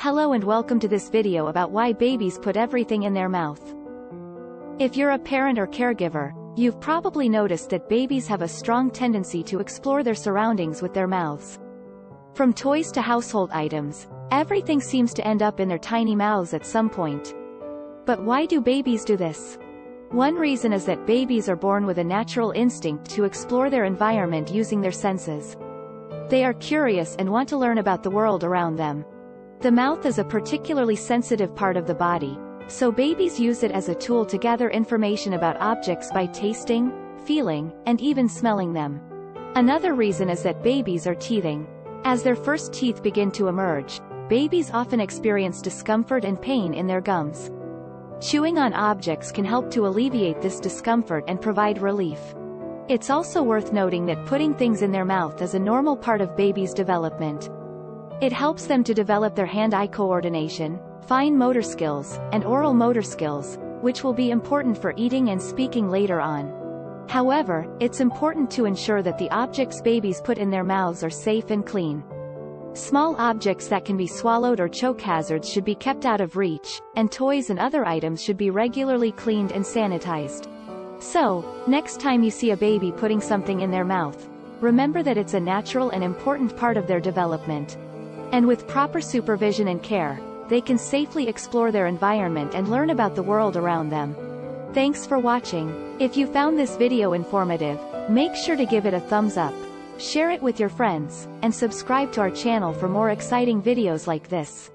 Hello and welcome to this video about why babies put everything in their mouth. If you're a parent or caregiver, you've probably noticed that babies have a strong tendency to explore their surroundings with their mouths. From toys to household items, everything seems to end up in their tiny mouths at some point. But why do babies do this? One reason is that babies are born with a natural instinct to explore their environment using their senses. They are curious and want to learn about the world around them. The mouth is a particularly sensitive part of the body, so babies use it as a tool to gather information about objects by tasting, feeling, and even smelling them. Another reason is that babies are teething. As their first teeth begin to emerge, babies often experience discomfort and pain in their gums. Chewing on objects can help to alleviate this discomfort and provide relief. It's also worth noting that putting things in their mouth is a normal part of babies' development. It helps them to develop their hand-eye coordination, fine motor skills, and oral motor skills, which will be important for eating and speaking later on. However, it's important to ensure that the objects babies put in their mouths are safe and clean. Small objects that can be swallowed or choke hazards should be kept out of reach, and toys and other items should be regularly cleaned and sanitized. So, next time you see a baby putting something in their mouth, remember that it's a natural and important part of their development. And with proper supervision and care, they can safely explore their environment and learn about the world around them. Thanks for watching. If you found this video informative, make sure to give it a thumbs up, share it with your friends, and subscribe to our channel for more exciting videos like this.